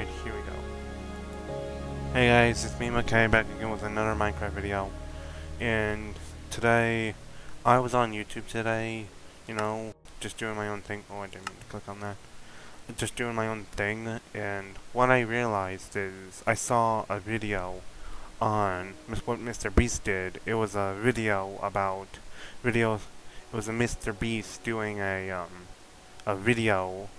Alright, here we go. Hey guys, it's me McKay back again with another Minecraft video. And today, I was on YouTube today, you know, just doing my own thing. Oh, I didn't click on that. Just doing my own thing, and what I realized is I saw a video on what Mr. Beast did. It was a video about videos. It was a Mr. Beast doing a um a video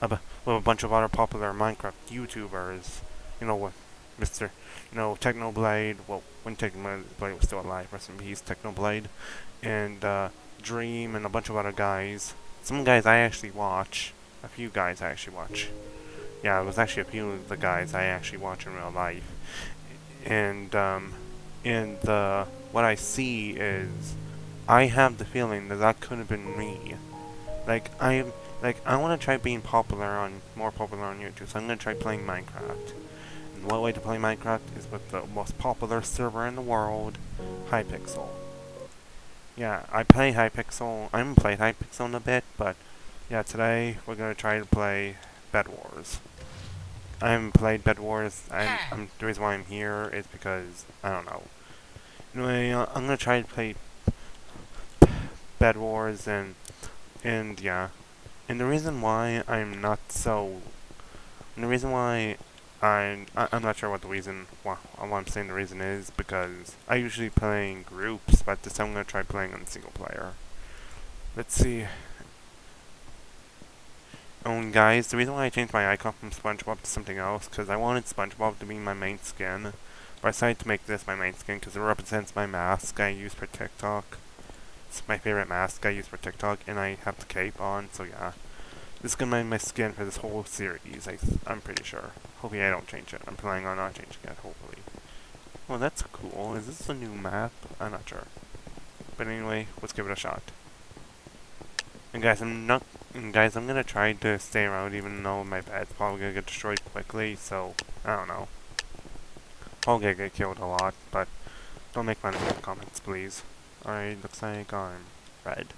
about with a bunch of other popular Minecraft YouTubers. You know, with Mr. You know Technoblade. Well, when Technoblade was still alive, rest in peace, Technoblade, and uh, Dream, and a bunch of other guys. Some guys I actually watch. A few guys I actually watch. Yeah, it was actually a few of the guys I actually watch in real life. And um, and the what I see is I have the feeling that that could have been me. Like I like I want to try being popular on more popular on YouTube. So I'm gonna try playing Minecraft. And one way to play Minecraft is with the most popular server in the world, Hypixel. Yeah, I play Hypixel. I haven't played Hypixel in a bit, but yeah, today we're gonna try to play Bed Wars. I haven't played Bed Wars. I'm, I'm, the reason why I'm here is because I don't know. Anyway, uh, I'm gonna try to play Bed Wars and and yeah, and the reason why I'm not so, the reason why I'm I, I'm not sure what the reason why, why I'm saying the reason is because I usually play in groups, but this time I'm gonna try playing on single player. Let's see. Oh, guys, the reason why I changed my icon from SpongeBob to something else, because I wanted SpongeBob to be my main skin. But I decided to make this my main skin because it represents my mask I use for TikTok. It's my favorite mask I use for TikTok, and I have the cape on, so yeah. This is gonna be my skin for this whole series, I I'm pretty sure. Hopefully I don't change it. I'm planning on not changing it, hopefully. Well, that's cool. Is this a new map? I'm not sure. But anyway, let's give it a shot. And guys, I'm not guys, I'm gonna try to stay around even though my bed's probably gonna get destroyed quickly, so, I don't know. I'll get, get killed a lot, but don't make fun of the comments, please. Alright, looks like I'm red.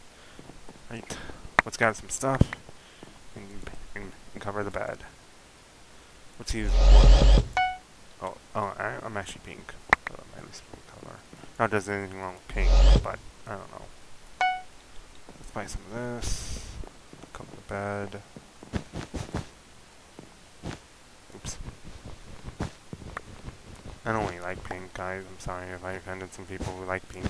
Right, let's gather some stuff and, and, and cover the bed. Let's use Oh, oh, I, am actually pink. Oh, least pink color. Not there's anything wrong with pink, but I don't know. Let's buy some of this Cover the bed. Oops. I don't really like pink, guys. I'm sorry if I offended some people who like pink.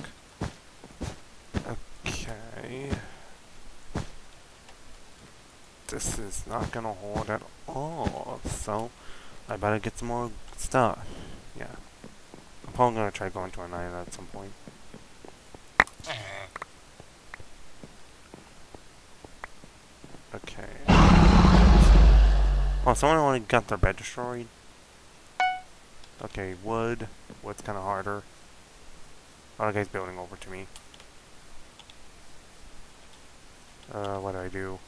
This is not gonna hold at all, so I better get some more stuff. Yeah. I'm probably gonna try going to an island at some point. Okay. Oh, someone only got their bed destroyed. Okay, wood. Wood's kind of harder. Oh, the guy's building over to me. Uh, what do I do?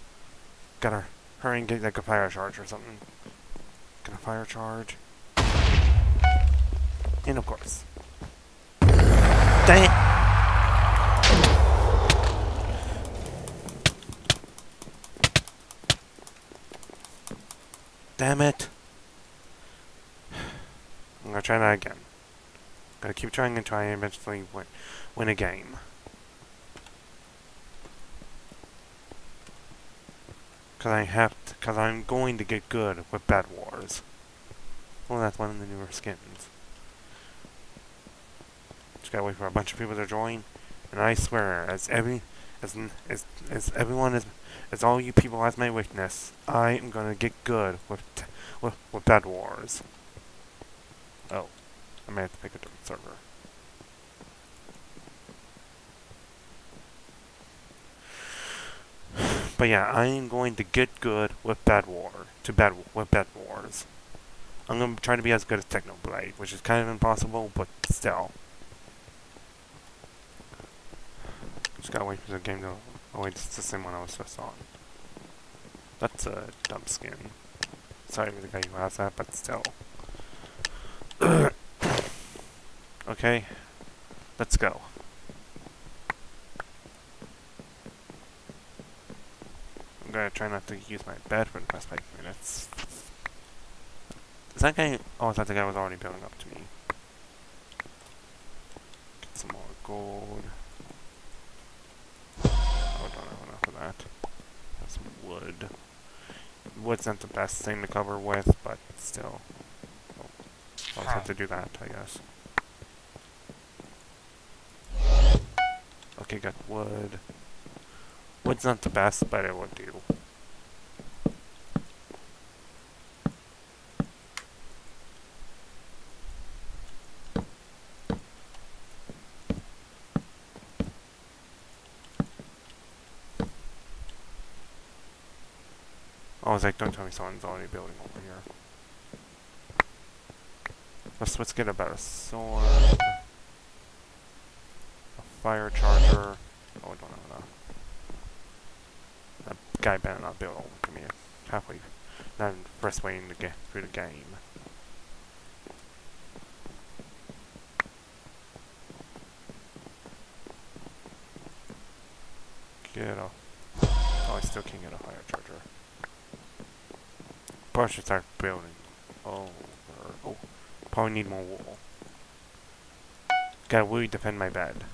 Gotta hurry and get like a fire charge or something. Get a fire charge. And of course. Dang it! Damn it. I'm gonna try that again. I'm gonna keep trying and try and eventually win, win a game. Cause I have to, cause I'm going to get good with Bed Wars. Well, that's one of the newer skins. Just gotta wait for a bunch of people to join. And I swear, as every, as, as, as everyone is as all you people as my witness, I am gonna get good with with, with Bed Wars. Oh, I may have to pick a different server. But yeah, I am going to get good with Bed War to Bed with Bed Wars. I'm gonna try to be as good as Technoblade, which is kind of impossible, but still. Just gotta wait for the game to Oh wait, it's the same one I was just on. That's a dumb skin. Sorry for the guy who has that, but still. okay, let's go. I'm gonna try not to use my bed for the past five minutes. Is that guy... Oh, I the guy was already building up to me. Get some more gold. Oh, don't have enough of that. Have some wood. Wood's not the best thing to cover with, but still. I'll have to do that, I guess. Okay, got wood. Wood's not the best, but it would do. Oh, I was like, don't tell me someone's already building over here. Let's, let's get a better sword. A fire charger. Oh, I don't have enough. That guy better not build over to me halfway, not first way in the through the game. Get a... Oh, I still can't get a fire charger. Probably should start building. Oh, oh, probably need more wool. Gotta really defend my bed.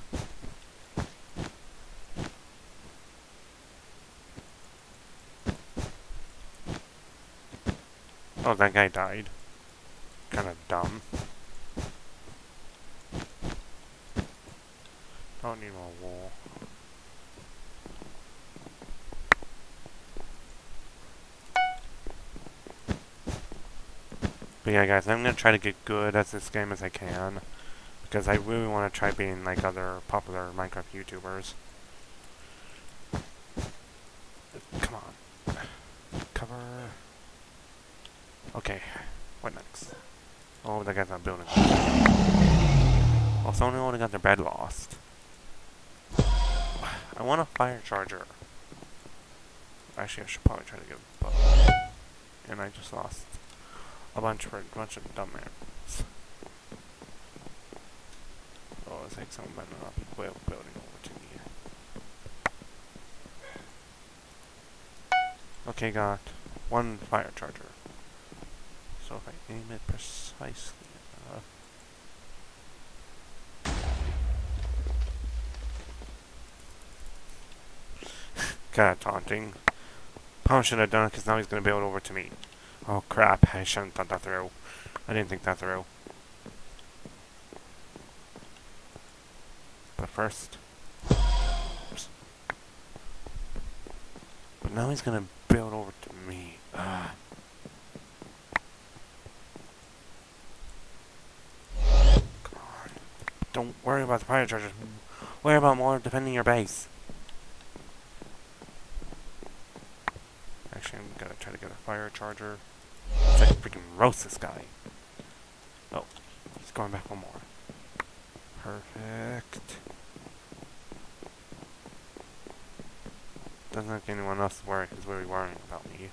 Oh, that guy died. Kinda dumb. Don't need more wool. But yeah, guys, I'm gonna try to get good at this game as I can. Because I really want to try being like other popular Minecraft YouTubers. Come on. Cover. Okay, what next? Oh, that guy's not building. Oh, someone only got their bed lost. I want a fire charger. Actually, I should probably try to get bow. And I just lost a bunch for a bunch of dumb animals. Oh, it's like someone might not be building over to me. Okay, got one fire charger. So if I aim it precisely enough. Kinda taunting. Probably should have done it because now he's gonna build over to me. Oh crap, I shouldn't thought that through. I didn't think that through. But first... But now he's gonna build over to me. On. Don't worry about the fire chargers. Worry about more defending your base. Actually, I'm gonna try to get a fire charger. Let's like freaking roast this guy. Oh, he's going back one more. Perfect. Doesn't look anyone else worry is really worrying about me.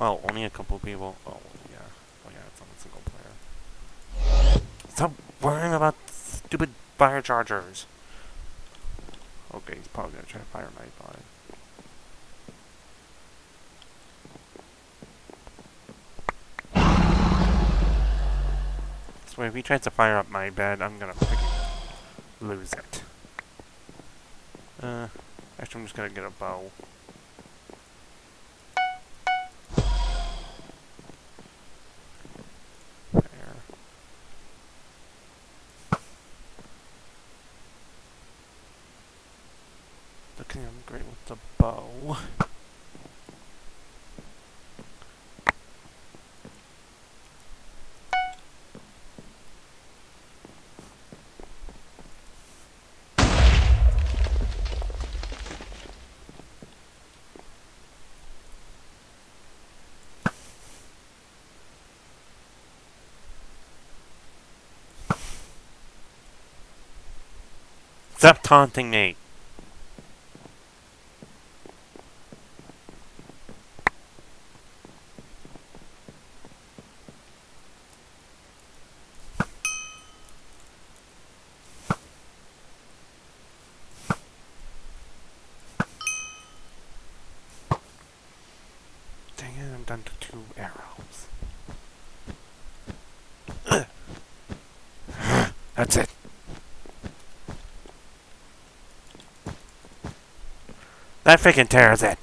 Well, only a couple people. Oh, yeah. Oh, yeah, it's on a single player. Stop worrying about stupid fire chargers. Okay, he's probably gonna try to fire my body. So if he tries to fire up my bed, I'm gonna freaking lose it. Uh, actually I'm just gonna get a bow. Stop taunting me. That's it. That freaking tears it.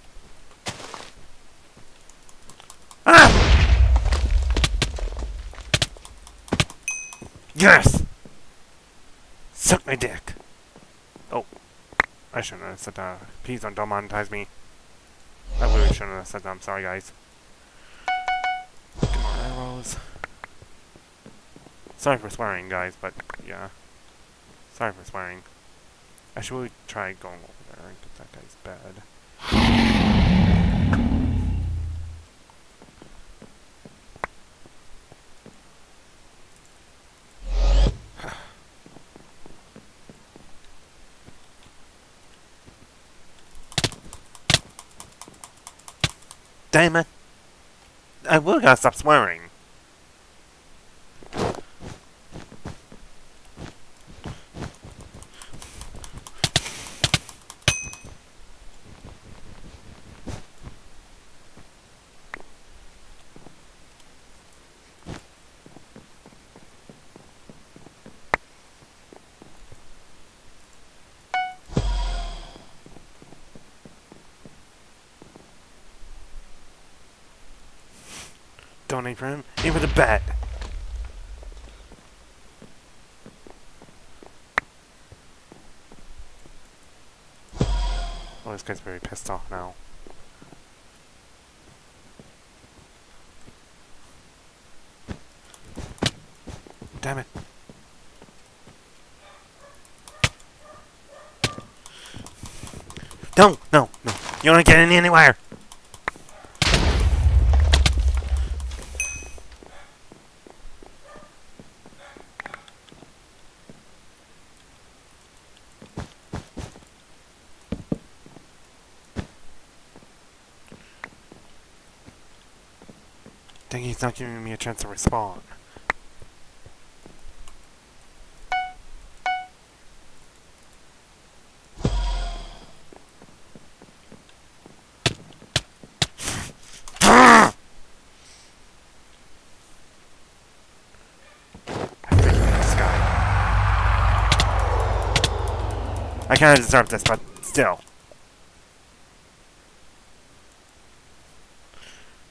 Ah! Yes! Suck my dick. Oh. I shouldn't have said that. Please don't demonetize me. I really shouldn't have said that. I'm sorry, guys. Come on, arrows. Sorry for swearing, guys, but yeah. Sorry for swearing. I should really try going there and get that guy's bed. Damn it! I will gotta stop swearing. Donate for him. In with a bat. Oh, this guy's very pissed off now. Damn it. No, no, no. You don't get in anywhere. He's not giving me a chance to respond. I. I kinda deserve this, but still.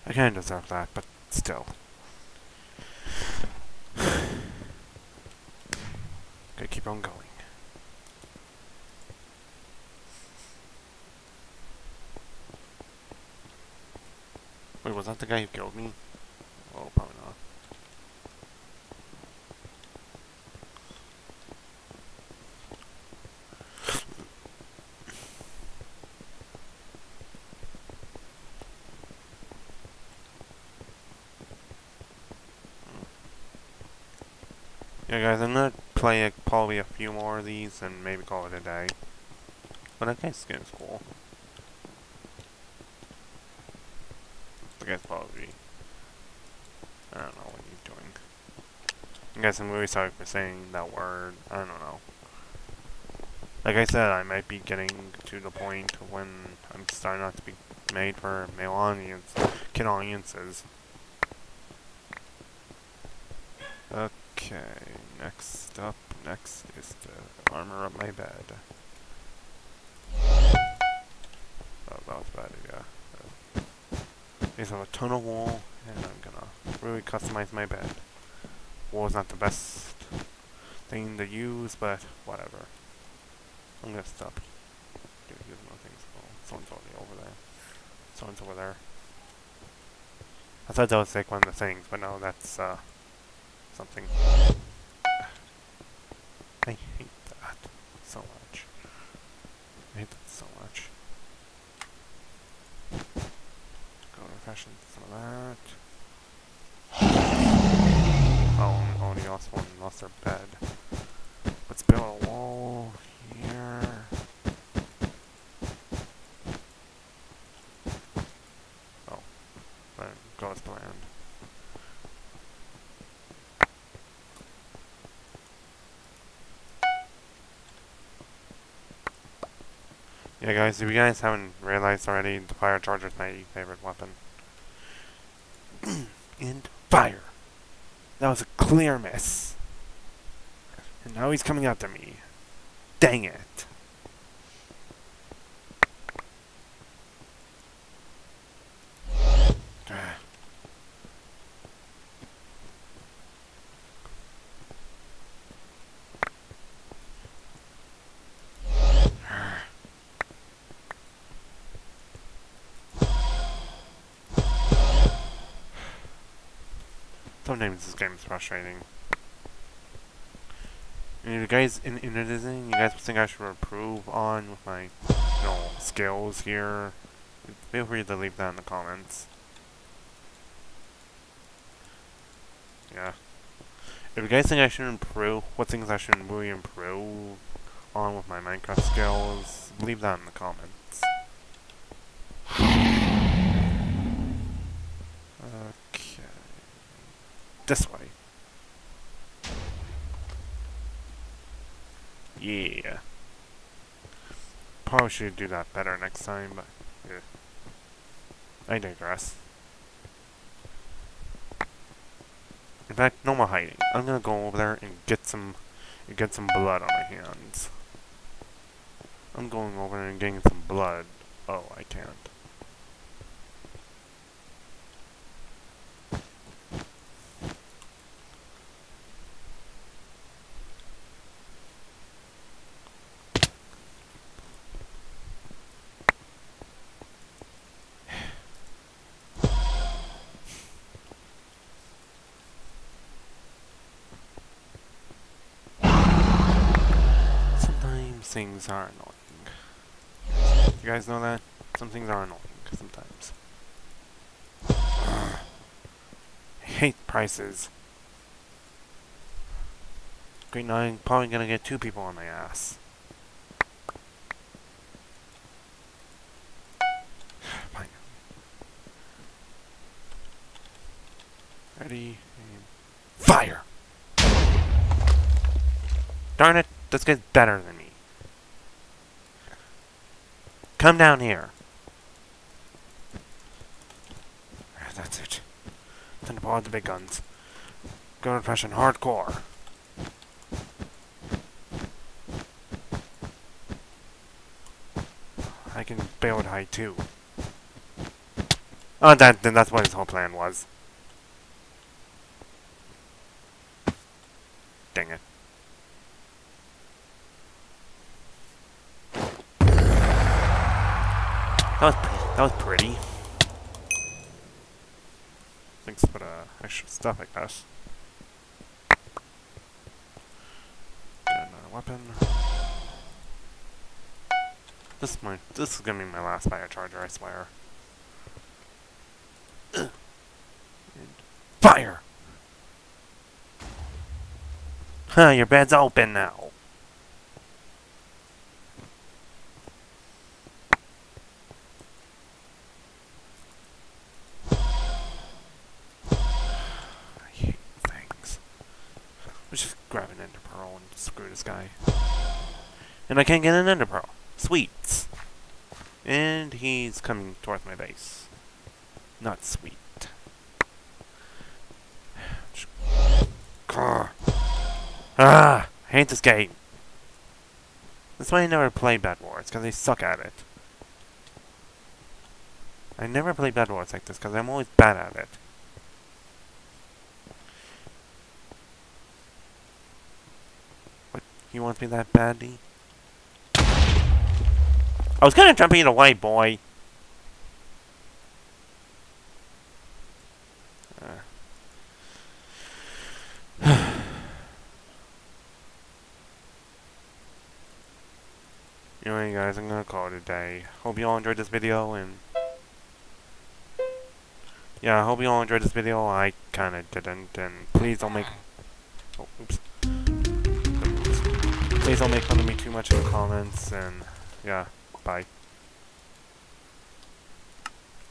I kinda deserve that, but still. Gotta keep on going. Wait, was that the guy who killed me? Oh, probably not. Guys, I'm gonna play a, probably a few more of these and maybe call it a day. But guy's skin is cool. The guy's probably... I don't know what he's doing. I guess I'm really sorry for saying that word. I don't know. Like I said, I might be getting to the point when I'm starting not to be made for male audience, kid audiences. Okay, next up, next is to armor up my bed. Oh, that was bad, yeah. These have a ton of wool, and I'm gonna really customize my bed. Wool is not the best thing to use, but whatever. I'm gonna stop using more things. Oh, someone's already over there. Someone's over there. I thought that was like one of the things, but no, that's uh something. I hate that so much. I hate that so much. Go refreshing some of that. Oh, oh, he also lost their bed. Let's build a wall here. Oh, but go as planned. Yeah guys, if you guys haven't realized already, the fire charger is my favorite weapon. and fire! That was a clear miss. And now he's coming after me. Dang it. Sometimes this game is frustrating. And you guys, in, in anything you guys think I should improve on with my, you know, skills here, feel free to leave that in the comments. Yeah. If you guys think I should improve, what things I should really improve on with my Minecraft skills, leave that in the comments. Okay. This way. Yeah. Probably should do that better next time, but yeah. I digress. In fact, no more hiding. I'm gonna go over there and get some get some blood on my hands. I'm going over there and getting some blood. Oh, I can't. Sometimes things are annoying. You guys know that? Some things are annoying sometimes. I hate prices. Great, now I'm probably gonna get two people on my ass. Fine. Ready, fire! Darn it, this guy's better than me. Come down here. That's it. Out the big guns. Go Depression hardcore. I can build high too. Oh, that then that's what his whole plan was. Dang it. That was pretty. That was pretty. Thanks for the extra stuff, I guess. Another uh, weapon. This is my. This is gonna be my last fire charger, I swear. And fire! Huh, your bed's open now. I hate things. Let's just grab an ender pearl and screw this guy. And I can't get an ender pearl. Sweet. And he's coming towards my base. Not sweet. Ah! I hate this game. That's why I never play Bad Wars, because they suck at it. I never play Bad Wars like this, because I'm always bad at it. What? You want me that badly? I was gonna jump either way, boy. Anyway guys, I'm gonna call it a day. Hope you all enjoyed this video and yeah, I hope you all enjoyed this video. I kinda didn't and please don't make oh oops. Please don't make fun of me too much in the comments and yeah, bye.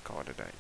Call it a day.